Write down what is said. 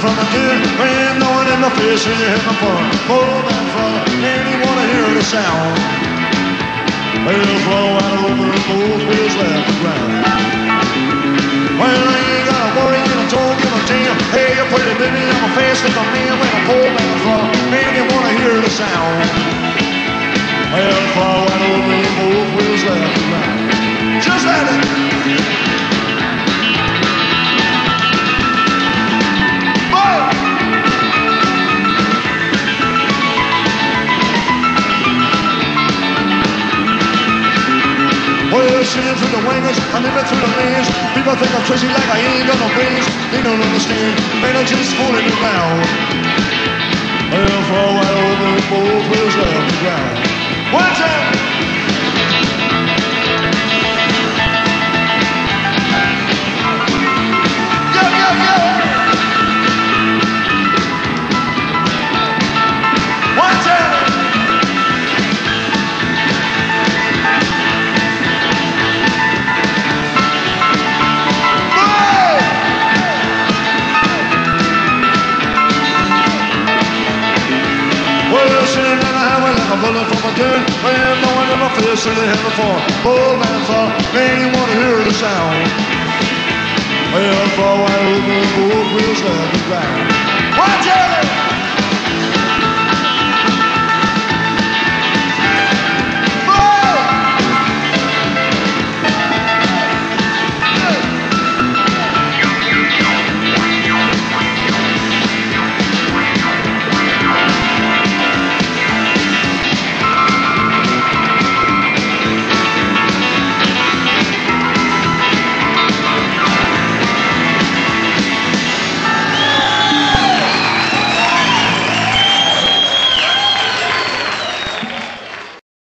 from the deer, man, knowing in the fish, and you're having fun. Pull that fella, and you wanna hear the sound. They'll flow out over and both wheels left the ground. Well, I ain't gotta worry, you know, don't give a damn. Hey, you pretty baby, I'm a fast a man pull that fella, man, Well, shooting through the wingers, I'm living through the lanes. People think I'm crazy like I ain't got no brains. They don't understand, man, I'm just fooling around. Well, for a while over, both wheels left the ground. One time! A bullet from a gun. Man, no one ever feels silly hell before. Pull man fall, man, you wanna hear the sound. Well, for a while, over both wheels left the ground. Watch out!